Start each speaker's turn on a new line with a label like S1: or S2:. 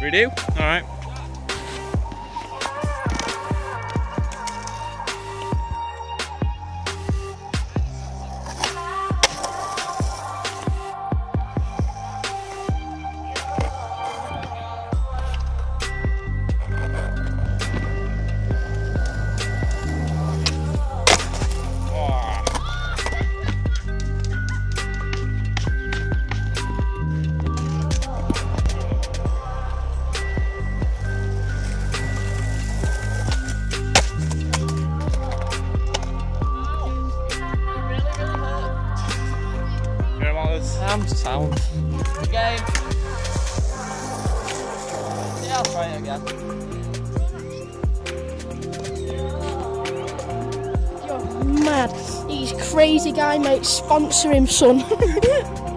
S1: We do? Alright.
S2: I'm sound. Game. Yeah, I'll try it again.
S3: You're mad. He's crazy guy, mate. Sponsor him, son.